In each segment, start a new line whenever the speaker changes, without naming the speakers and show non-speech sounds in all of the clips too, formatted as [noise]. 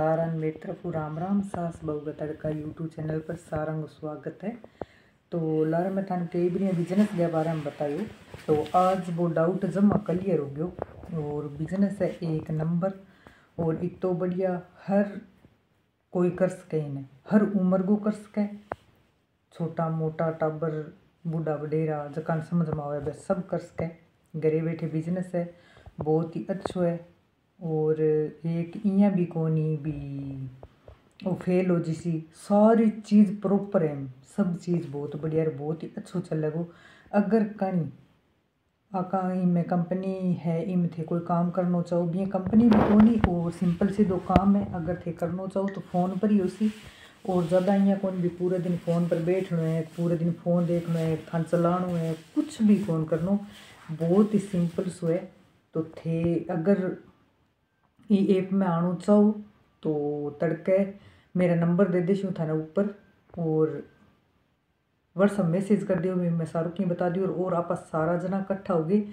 सारंग मेरी तरफ़ राम राम सास बहू का यूट्यूब चैनल पर सारंग स्वागत है। तो लारा मैं थाने कई भी बिज़नेस के बारे में बतायो। तो आज वो डाउट जमा क्लियर हो गयो। और बिज़नेस है एक नंबर। और एक तो बढ़िया हर कोई कर सके इन्हें। हर उम्र को कर सके। छोटा मोटा टाबर, बूढ़ा वडेरा जकान समझ में आवे सब कर सके। घरे बैठे बिज़नेस है। बहुत ही अच्छो है। और एक इयाँ भी कोनी भी वो फेल हो जिसी। सारी चीज़ प्रॉपर है, सब चीज़ बहुत बढ़िया है बहुत ही अच्छो चलेगो अगर कहीं आका इनमें कंपनी है इम थे कोई काम करना चाहो, भी कंपनी भी कोनी, और सिंपल से दो काम है, अगर थे करना चाहो तो फ़ोन पर ही उसी और ज़्यादा इं कौन भी पूरे दिन फ़ोन पर बैठना है, पूरे दिन फ़ोन देखना है, थान चलाना है, कुछ भी फ़ोन करना, बहुत ही सिंपल सो है। तो थे, अगर ये ऐप में आणु चाहो तो तड़के मेरा नंबर दे देशू थाने ऊपर और व्हाट्सअप मैसेज कर दियो मैं सारू की बता दियो और आप सारा जना इकट्ठा हो गए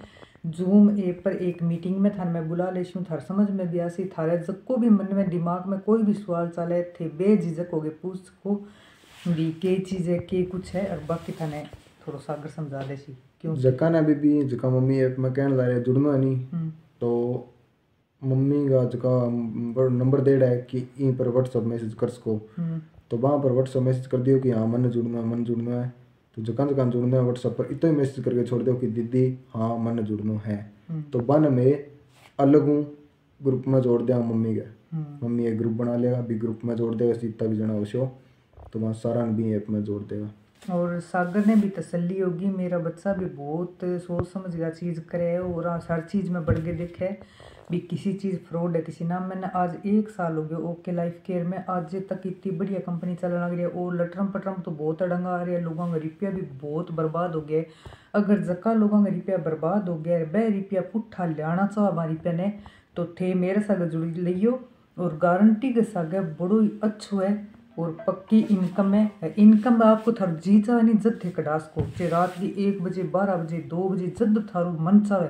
जूम ऐप पर एक मीटिंग में थाने मैं बुला लेशू थार समझ में भी आसी थारे जको भी मन में दिमाग में कोई भी सवाल चले थे बेझिझक हो गए पूछ सको भी के चीज़ है के कुछ है और बाकी थाने थोड़ा सागर समझा देसी
क्यों जका ना बीबी जका मम्मी ऐप में कहने ला रहे जुड़ना नहीं। तो मम्मी का जका नंबर दे है कि इन पर व्हाट्सअप मैसेज कर सको तो वहाँ पर व्हाट्सअप मैसेज कर दियो कि हाँ मन जुड़ना मन जुड़ना है तो जकान जकान जुड़ना है व्हाट्सअप पर इतना ही मैसेज करके छोड़ दो कि दीदी हाँ मन जुड़ना है। तो बन में अलग हूँ ग्रुप में जोड़ दिया मम्मी के मम्मी एक ग्रुप बना लेगा भी ग्रुप में जोड़ देगा सीता भी जना उसे तो वहाँ सारा भी ऐप में जोड़ देगा
और सागर ने भी तसल्ली होगी मेरा बच्चा भी बहुत सोच समझ गया चीज़ करे और हर चीज़ में बढ़ के देखे। भी किसी चीज़ फ्रॉड है, किसी नाम मैंने आज एक साल हो गया ओके लाइफ केयर में, आज तक इतनी बढ़िया कंपनी चलने लग रही है और लटरम पटरम तो बहुत अड़ंगा आ रही है, लोगों का रुपया भी बहुत बर्बाद हो गया अगर जक्का लोगों का रुपया बर्बाद हो गया बह रुपया पुट्ठा लियाना चाह रुपया ने तो थे मेरे साथ जुड़ी लियो और गारंटी के सागे बड़ो ही अच्छो है और पक्की इनकम है। इनकम आपको थार जी चाहे नहीं जद थे कडास को रात की एक बजे, बारह बजे, दो बजे जद थारू मन चाहे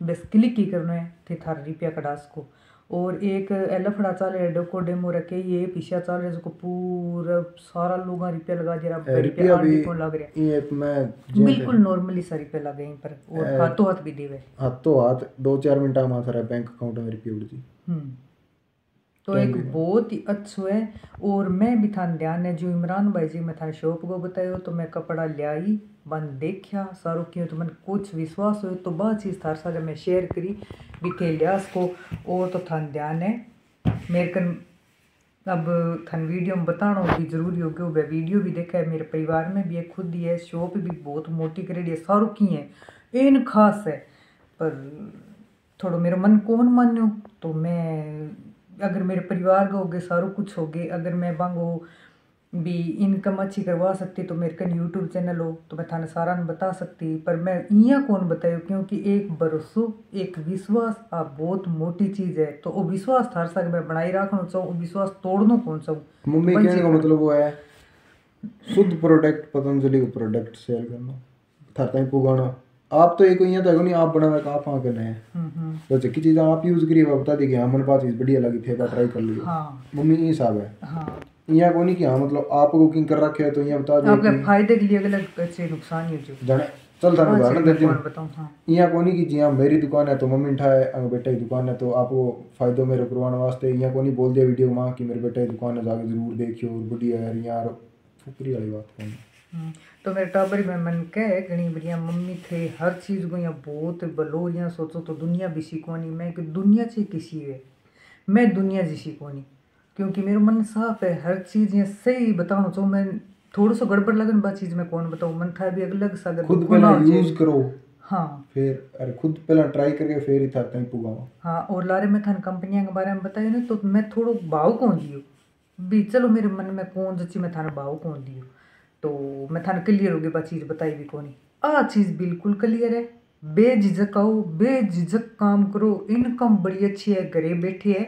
बस क्लिक ही करना है? थे थार रिपिया कडास को। और एक एलफड़ा चल रहा डोको डेमो रखे ये पीछे चल रहा है पूरा सारा लोग रिपिया लगा दिया रुपया भी लग रहा
ये मैं
बिल्कुल नॉर्मली सा रिपिया लगे इन पर और हाथों हाथ भी देवे।
हाथों हाथ दो चार मिनट में रहा बैंक अकाउंट में रिपिया उड़ जी।
तो एक बहुत ही अच्छो है। और मैं भी था ध्यान है जो इमरान भाई जी मैं था शॉप को बतायो तो मैं कपड़ा लियाई बन देखा सारो क्यों तो मन कुछ विश्वास हो तो बहुत चीज़ थार सागर मैं शेयर करी भी थे लियास को। और तो था ध्यान है मेरे कन अब थन वीडियो में बताना भी ज़रूरी हो गया वह वीडियो भी देखा है मेरे परिवार में भी है खुद ही है शॉप भी बहुत मोटी करेडी है सारो की है इन खास है पर थोड़ा मेरा मन कौन मान्यो तो मैं अगर मेरे परिवार का हो गए सारो कुछ हो गए अगर मैं बांगो भी इनकम अच्छी करवा सकती तो मेरे कन यूट्यूब चैनल हो तो मैं थाने सारा ने बता सकती पर मैं इं कौन बतायो क्योंकि एक भरोसो एक विश्वास आ बहुत मोटी चीज़ है तो वो विश्वास थार सा मैं बनाई रखना चाहूँ वो विश्वास तोड़ना कौन चाहूँ?
मम्मी कहने का मतलब वो है शुद्ध प्रोडक्ट पतंजलि का प्रोडक्ट सेल करना थार पुगाना आप तो एक यहाँ तक नहीं आप बना हुआ आप हाँ करना है। तो जबकि चीज़ आप यूज़ करिए बता दी कि हाँ मन पास चीज़ बढ़िया लगी थे ट्राई कर लियो।
हाँ।
मम्मी ये हिसाब है। हाँ। यहाँ को नहीं कि हाँ मतलब आप कुकिंग कर रखे है तो यहाँ बता
दिए आपके फ़ायदे के लिए अगले से नुकसान ही हो जो
जाने चल थाने उदाहरण देती हूँ। यहाँ को नहीं कि जी हाँ मेरी दुकान है तो मम्मी उठा है बेटा की दुकान है तो आपको फायदो मेरे करवाने वास्ते यहाँ को नहीं बोल दिया वीडियो में कि मेरे बेटे की दुकान है जाके ज़रूर देखियो बढ़िया है यार फुकरी वाली बात कौन
तो मेरे टाबर में मन कहे घनी बढ़िया मम्मी थे हर चीज़ को यहाँ बहुत बलो यहाँ सोचो तो दुनिया भी सीखोनी मैं कि दुनिया से किसी है। मैं दुनिया जी सीखोनी क्योंकि मेरा मन साफ़ है हर चीज़ यहाँ सही बताना चाहूँ मैं थोड़ा सा गड़बड़ लगन बात चीज़ मैं कौन बताऊँ मन था भी अलग सा
खुद पहले यूज़ करो।
हाँ।
फिर अरे खुद पहले ट्राई करके फिर ही था कहीं पुगाओ
हाँ और लारे में थान कंपनियाँ के बारे में बताया ना तो मैं थोड़ा भाव कौन दियो? भी चलो मेरे मन में कौन जची मैं थाने भाव कौन दियो? तो मैं थाने क्लियर होगी बात चीज़ बताई भी कौन। आ चीज़ बिल्कुल क्लियर है। बेझिझक आओ, बेझिझक काम करो। इनकम बड़ी अच्छी है घरे बैठे है।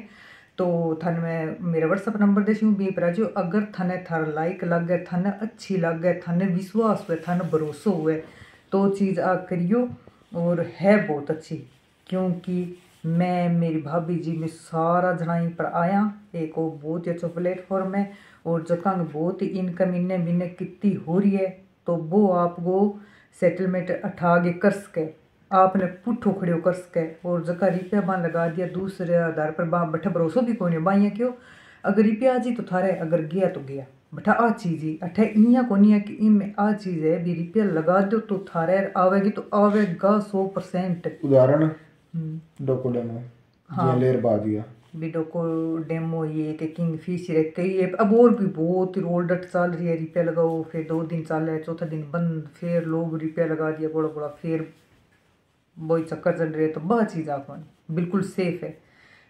तो थन मैं, मेरा व्हाट्सअप नंबर दे बी राजू, अगर थने थार लाइक लग गए थन अच्छी लग गए थन विश्वास हुए, थने भरोसो हुए तो चीज़ आ करियो, और है बहुत अच्छी, क्योंकि मैं, मेरी भाभी जी, में सारा जना पर आया। एक वो बहुत ही अच्छा प्लेटफॉर्म है और जगह बहुत ही इनकम इन्ने महीने कितनी हो रही है तो वो आपको सेटलमेंट अठा के कर सके। आपने पुठो खड़े कर सके और जगह रुपया बान लगा दिया, दूसरे आधार पर बा बैठा भरोसा भी कौन बाइया क्यों? अगर रुपया जी तो थारे, अगर गया तो गया। बटा आ चीज़ ही, अठे इं को है कि इनमें आ चीज़ है, भी रुपया लगा दो तो थारे आवेगी तो आवेगा सौ परसेंट।
उदाहरण? डोको डेमो। हाँ।
भी ये कि किंग फ़िश है कई है। अब और भी बहुत रोल्डट चल रही है रुपया लगाओ फिर दो दिन चल रहा है चौथा दिन बंद फिर लोग रुपया लगा दिया बड़ा बड़ा फिर वही चक्कर चल रहे तो बहुत चीज़ आप बिल्कुल सेफ़ है।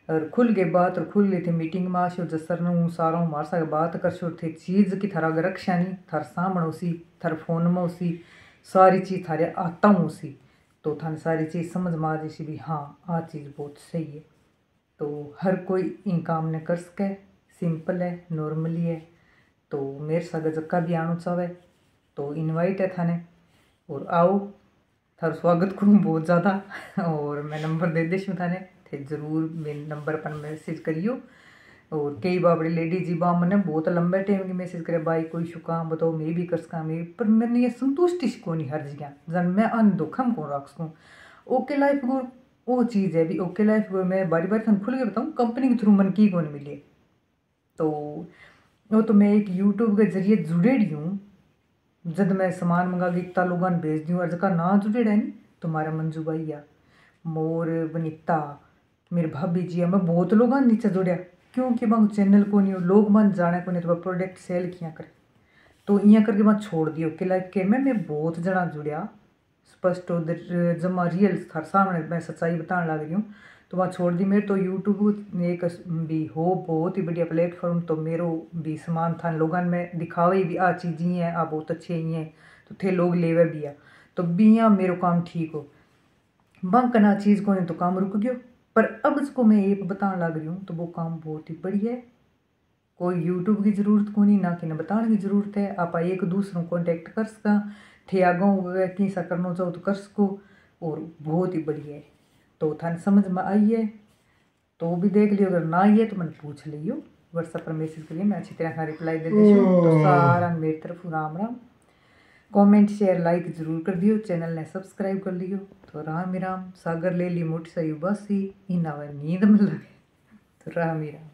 और खुल गए बात और खुल थी मीटिंग में आशो जसर न सारा हूँ मार सा बात कर शो थे चीज़ की थारा अगर रक्षा नहीं थार सामने उसी थार फ़ोन में उसी सारी चीज़ थारे आता हूँ उसी। तो थाने सारी चीज़ समझ में आ जैसी भी हाँ आ चीज़ बहुत सही है। तो हर कोई इन काम ने कर सके, सिंपल है, नॉर्मली है। तो मेरे साथ जक्का भी आना चाहे तो इनवाइट है थाने। और आओ, थार स्वागत करूँ बहुत ज़्यादा। [laughs] और मैं नंबर दे देश में थाने, थे ज़रूर मेरे नंबर पर मैसेज करियो। और कई बार बड़ी लेडीज़ जी बा मैंने बहुत लंबे टाइम की मैसेज करे, भाई, कोई शुका बताओ, मैं भी कर सका, मैं पर मैंने ये संतुष्टि को नहीं हर जगह। जन मैं अन दुखम को रख सकूँ? ओके लाइफ को वो चीज़ है भी, ओके लाइफ को मैं बारी बारी थन खुल के बताऊँ कंपनी के थ्रू मन की कौन मिले। तो वो तो मैं एक यूट्यूब के ज़रिए जुड़े रही हूँ। जब मैं सामान मंगा के इतना लोगों भेज दी हूँ और जगह ना जुड़े रहे नहीं तुम्हारा मंजू भैया मोर वनिता, मेरे भाभी जी मैं बहुत लोग नीचे जुड़िया क्योंकि मैं चैनल को नहीं, लोग मन जाने को नहीं तो प्रोडक्ट सेल किया करे। तो इं करके मैं छोड़ दियो, कि लाइक के में, मैं बहुत जना जुड़िया। स्पष्ट उधर जमा रियल हर सामने, मैं सच्चाई बताने लग रही हूँ। तो वहाँ छोड़ दी, मेरे तो यूट्यूब एक भी हो, बहुत ही बढ़िया प्लेटफॉर्म तो मेरो भी समान था। लोगन में दिखावे भी, आ चीज़ ही है आ बहुत अच्छे ही, हैं। तो थे लोग लेवे भी आ तो भी मेरो काम ठीक हो। बंक ना चीज़ को नहीं तो काम रुक गयो। पर अब इसको मैं ये बताने लग रही हूँ तो वो काम बहुत ही बढ़िया है। कोई यूट्यूब की ज़रूरत को नहीं ना कि ना बताने की ज़रूरत है। आप एक दूसरों कॉन्टेक्ट कर सका थे आगों सा करना चाहो तो कर सको और बहुत ही बढ़िया है। तो थाने समझ में आई है तो भी देख लियो अगर ना आई है तो मैंने पूछ लियो। व्हाट्सएप पर मैसेज करिए मैं अच्छी तरह का रिप्लाई दे दी तो सारा मेरी तरफ़ Ram Ram. Comment, share, like ज़रूर कर दियो, चैनल ने सब्सक्राइब कर लियो। तो राम राम सागर ले ली मोटी बस ही इन नींद में लगे। तो राम राम